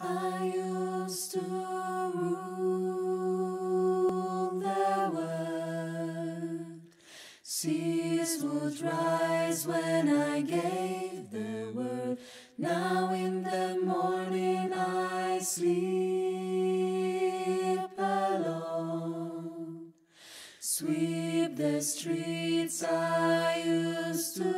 I used to rule the world. Seas would rise when I gave the word. Now in the morning I sleep alone. Sweep the streets I used to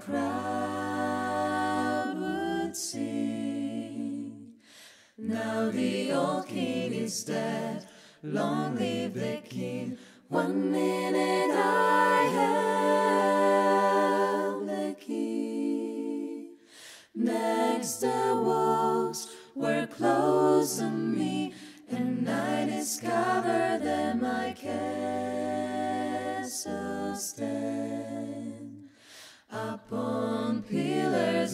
crowd would sing. Now the old king is dead, long live the king. One minute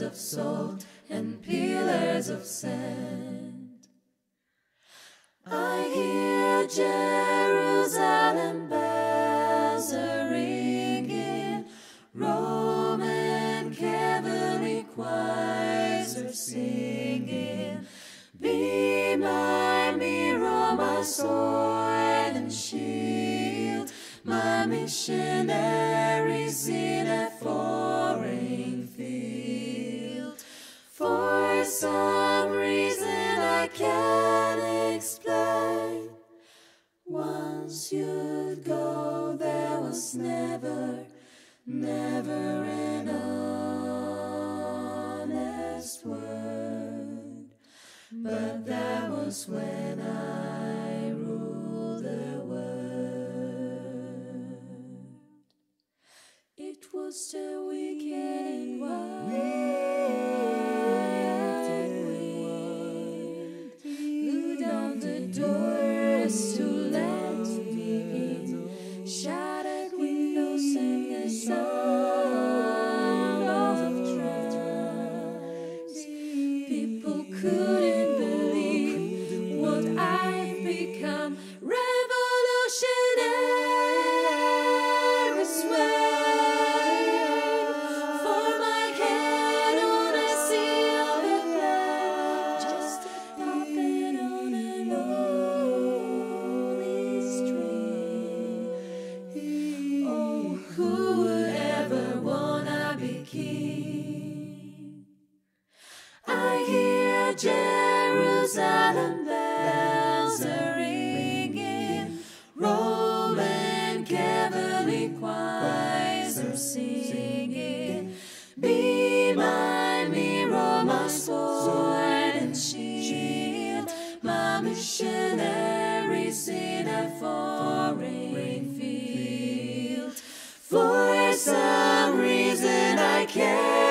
of salt and pillars of sand. I hear Jerusalem bells a ringing, Roman Catholic choirs are singing. Be my mirror, my sword and shield, my missionaries in a foreign some reason I can't explain. Once you'd go, there was never, never an honest word. But that was when I Jerusalem bells are ringing, Roman Catholic choirs are singing. Be my mirror, my sword and shield, my missionaries in a foreign field. For some reason I can't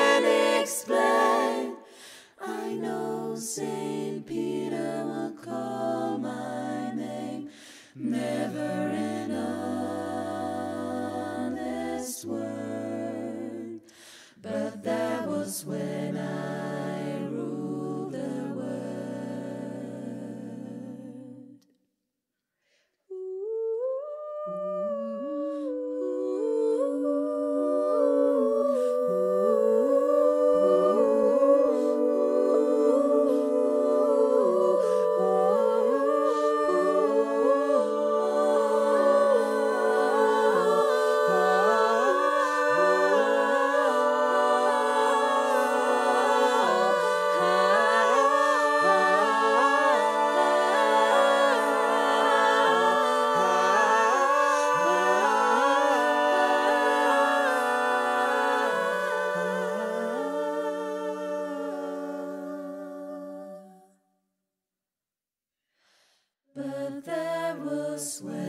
swim.